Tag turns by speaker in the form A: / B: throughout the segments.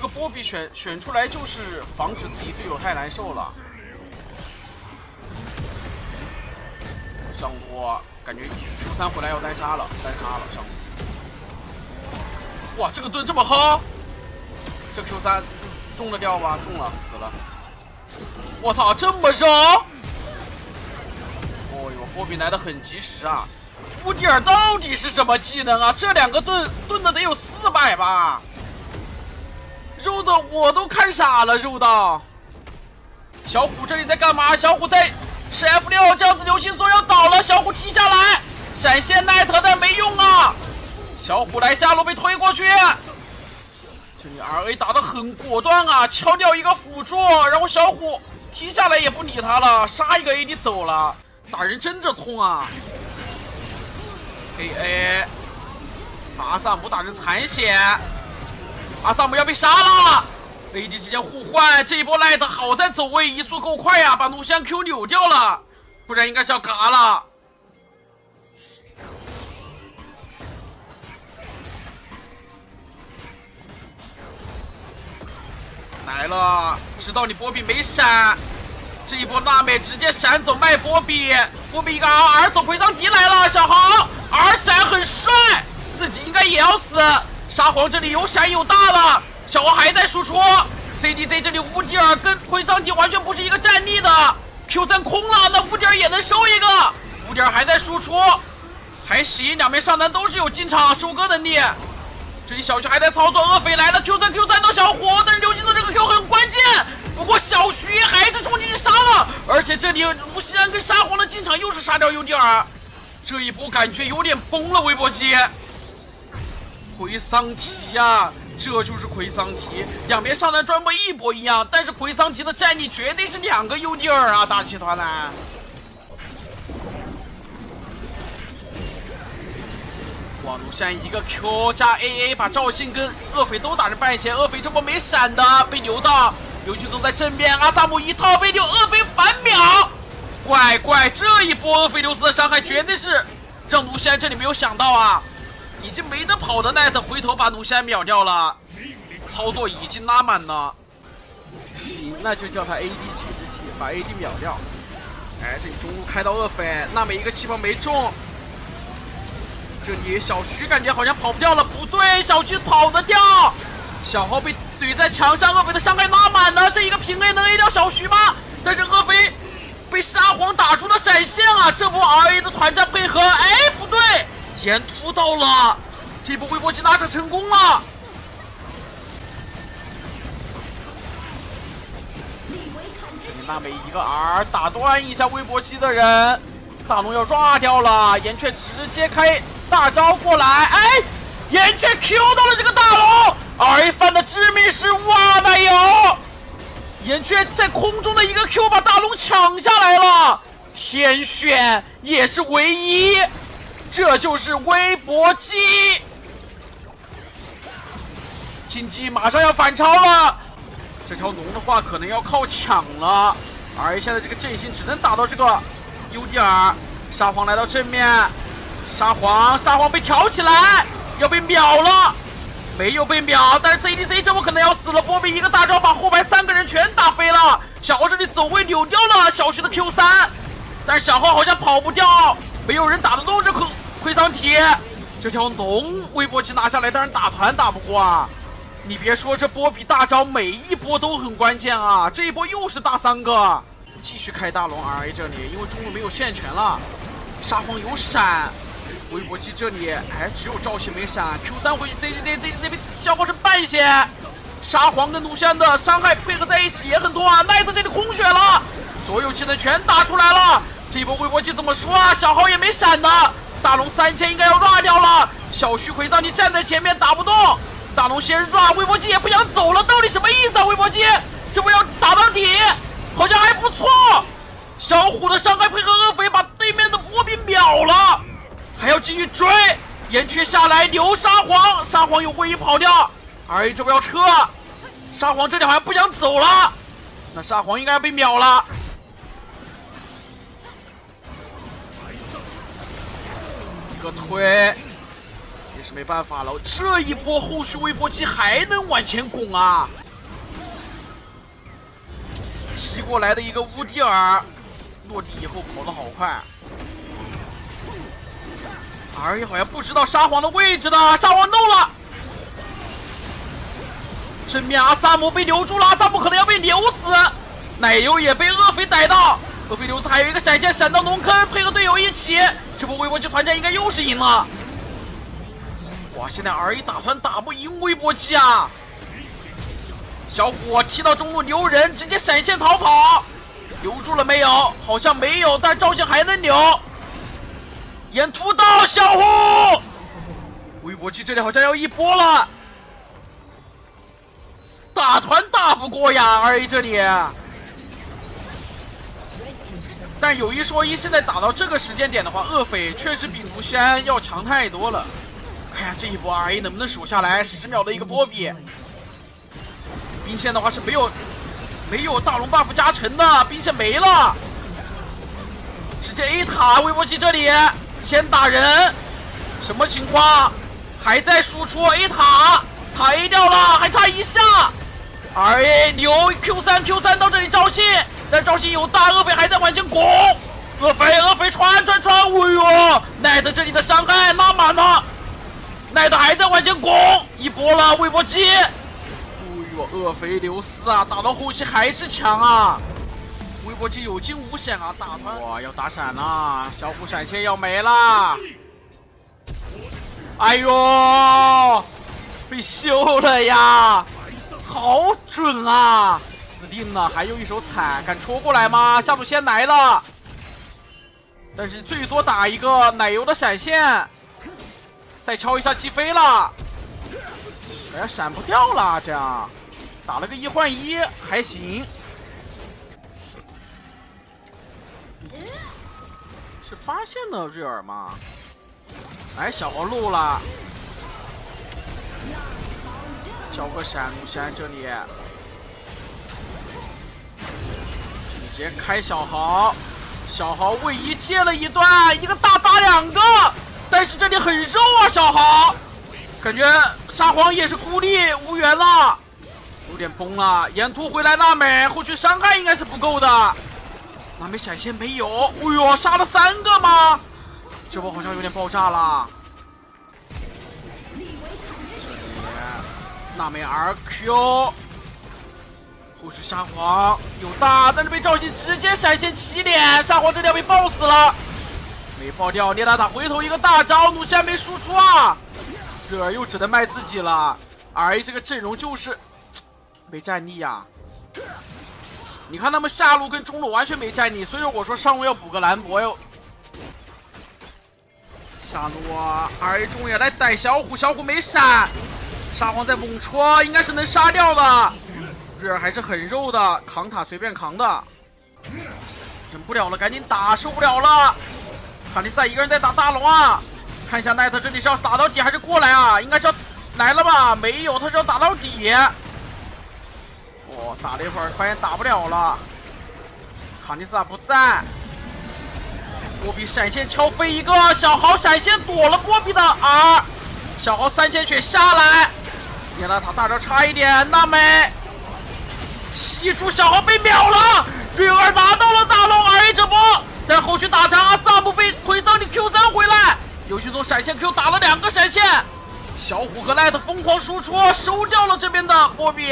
A: 这个波比选选出来就是防止自己队友太难受了。上波感觉 Q 三回来要单杀了，单杀了上路。哇，这个盾这么薅，这 Q 三中了掉吧？中了，死了。我操，这么肉！哦呦，波比来的很及时啊！乌迪尔到底是什么技能啊？这两个盾盾的得有四百吧？肉的我都看傻了，肉的。小虎这里在干嘛？小虎在是 F 六，这样子流星锁要倒了，小虎踢下来，闪现奈特但没用啊！小虎来下路被推过去，这里 R A 打的很果断啊，敲掉一个辅助，然后小虎。踢下来也不理他了，杀一个 AD 走了，打人真的痛啊！AA，阿萨姆打人残血，阿萨姆要被杀了，AD 之间互换，这一波赖的好在走位移速够快呀，把怒香 Q 扭掉了，不然应该是要嘎了。来了，知道你波比没闪，这一波娜美直接闪走卖波比，波比一个 R 走回桑提来了，小豪 R 闪很帅，自己应该也要死。沙皇这里有闪有大了，小王还在输出，CDZ 这里乌迪尔跟奎桑提完全不是一个战力的，Q 三空了，那乌迪尔也能收一个，乌迪尔还在输出，还行，两边上单都是有进场收割能力。这里小徐还在操作，厄斐来了，Q 三 Q 三到小虎，但是刘金的这个 Q 很关键。不过小徐还是冲进去杀了，而且这里卢锡安跟沙皇的进场又是杀掉尤迪尔，这一波感觉有点崩了。微波机，奎桑提啊，这就是奎桑提，两边上单装备一模一样，但是奎桑提的战力绝对是两个尤迪尔啊，大集团呢。哇！卢锡安一个 Q 加 AA，把赵信跟厄斐都打成半血。厄斐这波没闪的，被留到。刘俊宗在正面，阿萨姆一套被留，厄斐反秒。怪怪，这一波厄斐留斯的伤害绝对是让卢锡安这里没有想到啊！已经没得跑的奈特回头把卢锡安秒掉了，操作已经拉满了。行，那就叫他 AD 体之气，把 AD 秒掉。哎，这里中路开到厄斐，娜美一个气泡没中。这里小徐感觉好像跑不掉了，不对，小徐跑得掉。小豪被怼在墙上，厄斐的伤害拉满了，这一个平 A 能 A 掉小徐吗？但是厄斐被沙皇打出了闪现啊！这波 RA 的团战配合，哎，不对，岩突到了，这波微波机拉扯成功了。这里娜美一个 R 打断一下微博机的人，大龙要 R 掉了，岩雀直接开。大招过来，哎，岩雀 Q 到了这个大龙，R 犯的致命失误啊，队友！岩雀在空中的一个 Q 把大龙抢下来了，天选也是唯一，这就是微博机，金鸡马上要反超了，这条龙的话可能要靠抢了。而现在这个阵型只能打到这个 U D R，沙皇来到正面。沙皇，沙皇被挑起来，要被秒了，没有被秒，但是 ZDC 这波可能要死了。波比一个大招把后排三个人全打飞了，小豪这里走位扭掉了小徐的 Q 三，但是小豪好像跑不掉，没有人打得动这奎奎桑提，这条龙微波器拿下来，但是打团打不过啊！你别说，这波比大招每一波都很关键啊！这一波又是大三个，继续开大龙 RA 这里，因为中路没有线权了，沙皇有闪。微波机这里，哎，只有赵信没闪，Q 三回去，Z Z Z Z Z 被消耗成半血。沙皇跟卢锡安的伤害配合在一起也很多啊，奈特这里空血了，所有技能全打出来了。这一波微波机怎么说啊？小豪也没闪的，大龙三千应该要 run 掉了。小徐奎桑你站在前面打不动，大龙先 run，微波机也不想走了，到底什么意思啊？微波机这波要打到底，好像还不错。小虎的伤害配合厄斐把对面的波比秒了。还要继续追，岩雀下来留沙皇，沙皇有位移跑掉，二 A 这波要撤，沙皇这里好像不想走了，那沙皇应该要被秒了，推，也是没办法了，这一波后续微波机还能往前拱啊！踢过来的一个乌迪尔，落地以后跑得好快。而好像不知道沙皇的位置的，沙皇弄了。正面阿萨姆被留住了，阿萨姆可能要被留死，奶油也被厄斐逮到，厄斐留斯，还有一个闪现闪到龙坑，配合队友一起，这波微波机团战应该又是赢了。哇，现在 R 一打团打不赢微波机啊！小虎踢到中路留人，直接闪现逃跑，留住了没有？好像没有，但赵信还能留。沿突到小虎，微波机这里好像要一波了。打团打不过呀，R A 这里。但有一说一，现在打到这个时间点的话，厄斐确实比卢锡安要强太多了。看下这一波 R A 能不能守下来？十秒的一个波比，兵线的话是没有没有大龙 buff 加成的，兵线没了。直接 A 塔微波机这里先打人，什么情况？还在输出 A 塔，塔 A 掉了，还差一下。R A 牛 Q 三 Q 三到这里招信，但赵信有大厄斐还在往前拱，厄斐厄斐穿穿穿，哎呦，奈德这里的伤害拉满了，奈德还在往前拱，一波了微波机，哎呦，厄斐流斯啊，打到后期还是强啊，微波机有惊无险啊，打团哇要打闪了，小虎闪现要没了，哎呦，被秀了呀。好准啊！死定了，还有一手踩，敢戳过来吗？下路先来了，但是最多打一个奶油的闪现，再敲一下击飞了。哎，闪不掉了，这样打了个一换一还行。是发现了瑞尔吗？哎，小黄漏了。交个闪路山这里，直接开小豪，小豪位移借了一段，一个大打两个，但是这里很肉啊，小豪，感觉沙皇也是孤立无援了，有点崩了。沿途回来娜美，后续伤害应该是不够的，娜美闪现没有？哎呦，杀了三个吗？这波好像有点爆炸了。娜美 RQ，后续沙皇有大，但是被赵信直接闪现起点，沙皇这里要被爆死了，没爆掉。聂大塔回头一个大招，努西没输出啊，这又只能卖自己了。R A 这个阵容就是没战力呀，你看他们下路跟中路完全没战力，所以我说上路要补个兰博哟。下路啊，R 中野来逮小虎，小虎没闪。沙皇在猛戳，应该是能杀掉的。瑞尔还是很肉的，扛塔随便扛的。忍不了了，赶紧打，受不了了。卡莉赛一个人在打大龙啊！看一下奈特这里是要打到底还是过来啊？应该是要来了吧？没有，他是要打到底。哦，打了一会儿，发现打不了了。卡尼萨不在。波比闪现敲飞一个，小豪闪现躲了波比的 R。小豪三千血下来。涅拉塔大招差一点，娜美吸住小豪被秒了，瑞尔拿到了大龙 R A 这波，但后续打残阿萨姆被奎桑尼 Q 三回来，游戏中闪现 Q 打了两个闪现，小虎和赖特疯狂输出，收掉了这边的波比。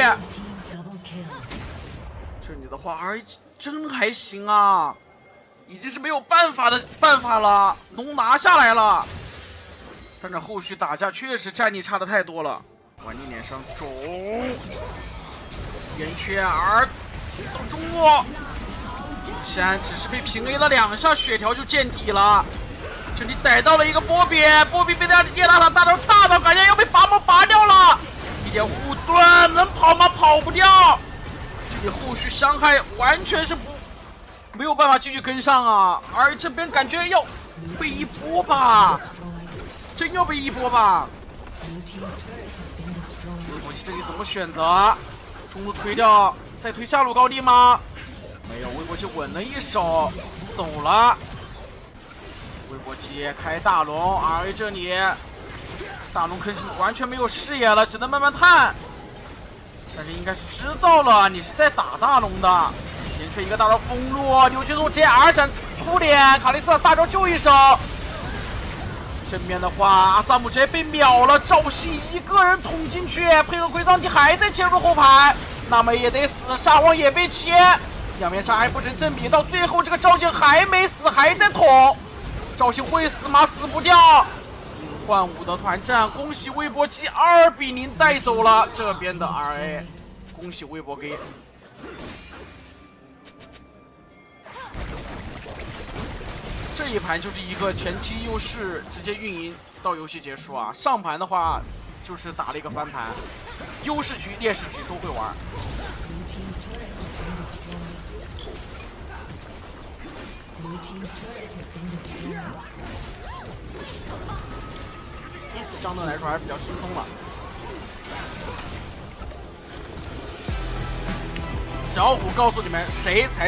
A: 这里的话 R A 真还行啊，已经是没有办法的办法了，龙拿下来了，但这后续打架确实战力差的太多了。万宁脸上肿，圆圈儿到中路，西安只是被平 A 了两下，血条就见底了。这里逮到了一个波比，波比被他的电大塔大招大到，感觉要被拔毛拔掉了。一点护盾能跑吗？跑不掉。这里后续伤害完全是不没有办法继续跟上啊，而这边感觉要被一波吧，真要被一波吧。我这里怎么选择？中路推掉，再推下路高地吗？没有，微波机稳了一手，走了。微波机开大龙，R A 这里大龙可是完全没有视野了，只能慢慢探。但是应该是知道了，你是在打大龙的。先吹一个大招封路，刘群松接 R 闪突脸，卡莉斯大招救一手。正面的话，阿萨姆直接被秒了，赵信一个人捅进去，配合奎桑体还在切入后排，那么也得死，沙皇也被切，两边伤害不成正比，到最后这个赵信还没死，还在捅，赵信会死吗？死不掉，换五的团战，恭喜微博鸡二比零带走了这边的 RA，恭喜微博给。这一盘就是一个前期优势直接运营到游戏结束啊！上盘的话就是打了一个翻盘，优势局、劣势局都会玩。相对来说还是比较轻松的。小虎告诉你们，谁才？